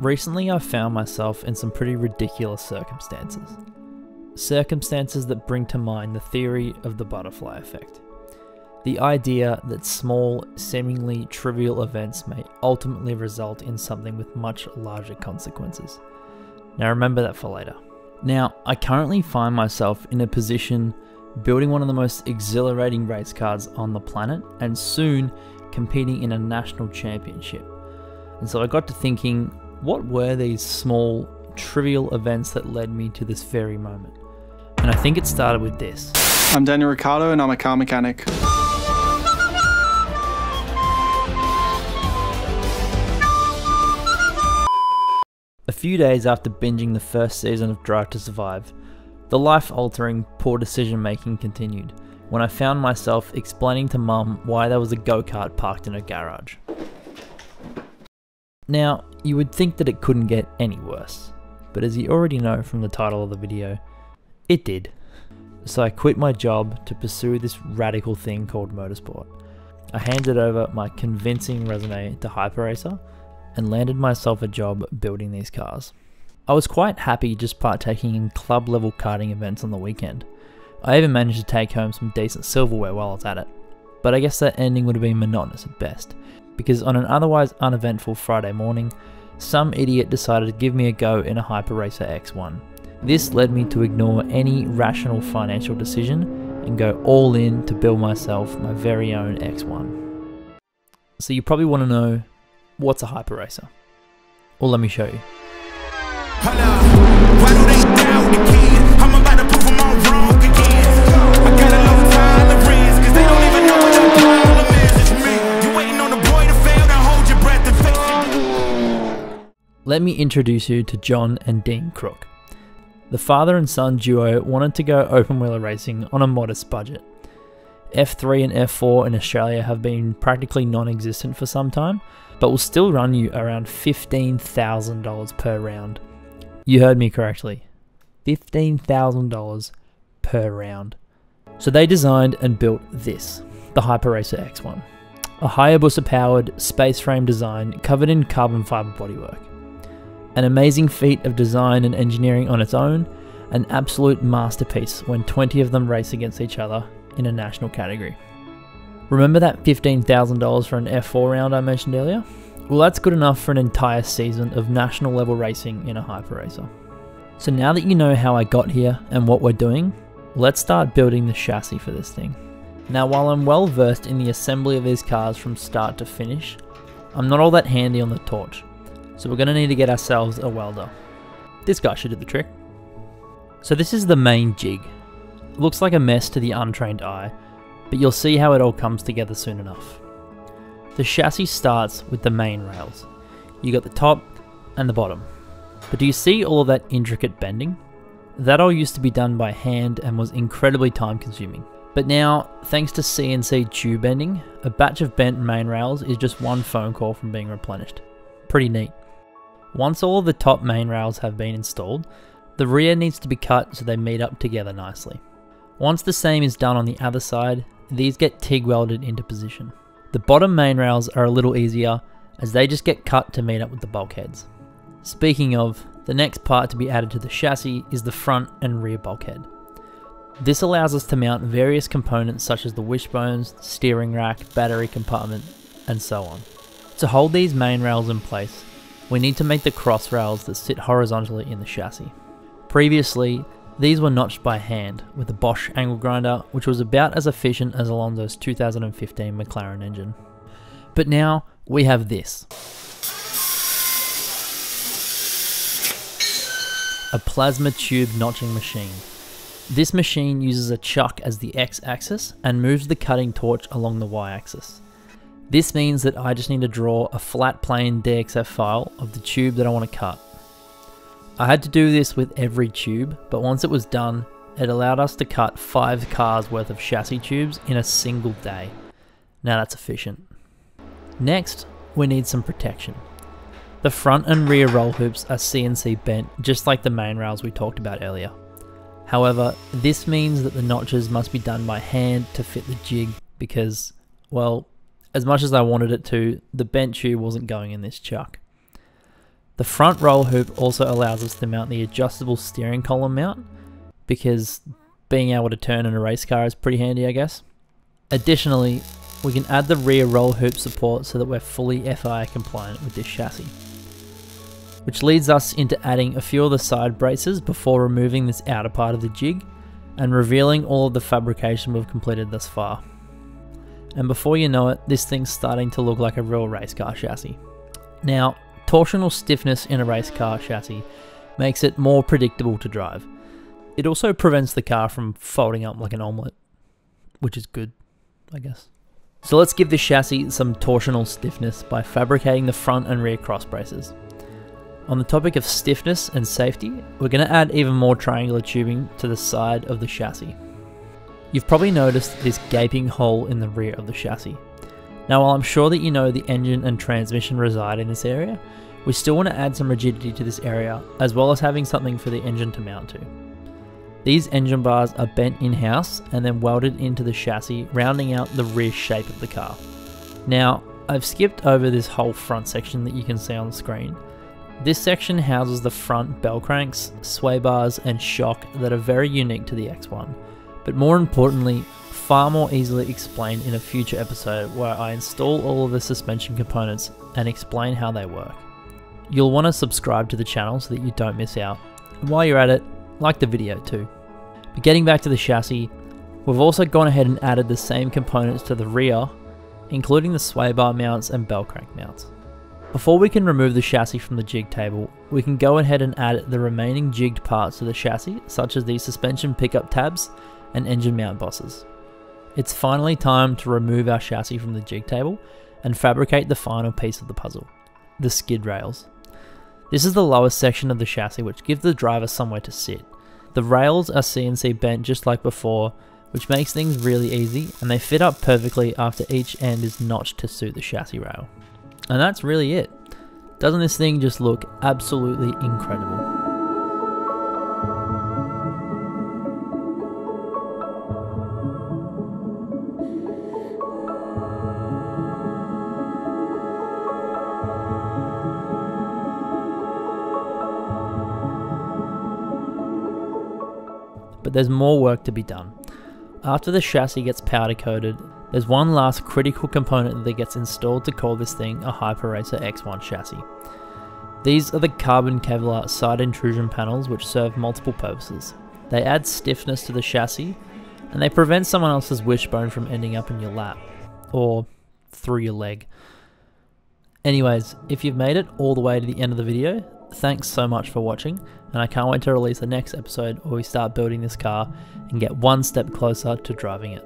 recently I've found myself in some pretty ridiculous circumstances. Circumstances that bring to mind the theory of the butterfly effect. The idea that small, seemingly trivial events may ultimately result in something with much larger consequences. Now remember that for later. Now, I currently find myself in a position building one of the most exhilarating race cars on the planet and soon competing in a national championship. And so I got to thinking, what were these small, trivial events that led me to this very moment? And I think it started with this. I'm Daniel Ricciardo and I'm a car mechanic. A few days after binging the first season of Drive to Survive, the life altering, poor decision making continued when I found myself explaining to mum why there was a go kart parked in her garage. Now, you would think that it couldn't get any worse, but as you already know from the title of the video, it did. So I quit my job to pursue this radical thing called motorsport. I handed over my convincing resume to Hyperracer and landed myself a job building these cars. I was quite happy just partaking in club level karting events on the weekend. I even managed to take home some decent silverware while I was at it. But I guess that ending would have been monotonous at best, because on an otherwise uneventful Friday morning, some idiot decided to give me a go in a Hyper Racer X1. This led me to ignore any rational financial decision and go all in to build myself my very own X1. So you probably want to know what's a Hyper Racer? Well, let me show you. Let me introduce you to John and Dean Crook. The father and son duo wanted to go open wheeler racing on a modest budget. F3 and F4 in Australia have been practically non existent for some time, but will still run you around $15,000 per round. You heard me correctly $15,000 per round. So they designed and built this the Hyperracer X1, a Hayabusa powered space frame design covered in carbon fiber bodywork. An amazing feat of design and engineering on its own, an absolute masterpiece when 20 of them race against each other in a national category. Remember that $15,000 for an F4 round I mentioned earlier? Well, that's good enough for an entire season of national level racing in a Hyperracer. So now that you know how I got here and what we're doing, let's start building the chassis for this thing. Now while I'm well versed in the assembly of these cars from start to finish, I'm not all that handy on the torch, so we're going to need to get ourselves a welder. This guy should do the trick. So this is the main jig. Looks like a mess to the untrained eye, but you'll see how it all comes together soon enough. The chassis starts with the main rails. You got the top and the bottom. But do you see all of that intricate bending? That all used to be done by hand and was incredibly time consuming. But now, thanks to CNC tube bending, a batch of bent main rails is just one phone call from being replenished. Pretty neat. Once all the top main rails have been installed, the rear needs to be cut so they meet up together nicely. Once the same is done on the other side, these get TIG welded into position. The bottom main rails are a little easier as they just get cut to meet up with the bulkheads. Speaking of, the next part to be added to the chassis is the front and rear bulkhead. This allows us to mount various components such as the wishbones, steering rack, battery compartment, and so on. To hold these main rails in place, we need to make the cross rails that sit horizontally in the chassis. Previously, these were notched by hand with a Bosch angle grinder, which was about as efficient as Alonso's 2015 McLaren engine. But now we have this. A plasma tube notching machine. This machine uses a chuck as the x-axis and moves the cutting torch along the y-axis. This means that I just need to draw a flat plane DXF file of the tube that I want to cut. I had to do this with every tube, but once it was done, it allowed us to cut 5 cars worth of chassis tubes in a single day. Now that's efficient. Next, we need some protection. The front and rear roll hoops are CNC bent just like the main rails we talked about earlier. However, this means that the notches must be done by hand to fit the jig because, well, as much as I wanted it to, the bent tube wasn't going in this chuck. The front roll hoop also allows us to mount the adjustable steering column mount because being able to turn in a race car is pretty handy I guess. Additionally, we can add the rear roll hoop support so that we're fully FIA compliant with this chassis. Which leads us into adding a few of the side braces before removing this outer part of the jig and revealing all of the fabrication we've completed thus far. And before you know it, this thing's starting to look like a real race car chassis. Now, torsional stiffness in a race car chassis makes it more predictable to drive. It also prevents the car from folding up like an omelette, which is good, I guess. So let's give this chassis some torsional stiffness by fabricating the front and rear cross braces. On the topic of stiffness and safety, we're going to add even more triangular tubing to the side of the chassis. You've probably noticed this gaping hole in the rear of the chassis. Now while I'm sure that you know the engine and transmission reside in this area, we still want to add some rigidity to this area, as well as having something for the engine to mount to. These engine bars are bent in-house and then welded into the chassis, rounding out the rear shape of the car. Now, I've skipped over this whole front section that you can see on the screen. This section houses the front bell cranks, sway bars and shock that are very unique to the X1, but more importantly, far more easily explained in a future episode where I install all of the suspension components and explain how they work. You'll want to subscribe to the channel so that you don't miss out. And while you're at it, like the video too. But getting back to the chassis, we've also gone ahead and added the same components to the rear, including the sway bar mounts and bell crank mounts. Before we can remove the chassis from the jig table, we can go ahead and add the remaining jigged parts to the chassis, such as the suspension pickup tabs and engine mount bosses. It's finally time to remove our chassis from the jig table and fabricate the final piece of the puzzle, the skid rails. This is the lowest section of the chassis which gives the driver somewhere to sit. The rails are CNC bent just like before, which makes things really easy and they fit up perfectly after each end is notched to suit the chassis rail. And that's really it. Doesn't this thing just look absolutely incredible? But there's more work to be done. After the chassis gets powder coated, there's one last critical component that gets installed to call this thing a Hyperracer X1 chassis. These are the carbon Kevlar side intrusion panels which serve multiple purposes. They add stiffness to the chassis, and they prevent someone else's wishbone from ending up in your lap, or through your leg. Anyways, if you've made it all the way to the end of the video, thanks so much for watching, and I can't wait to release the next episode where we start building this car and get one step closer to driving it.